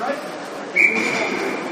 Right?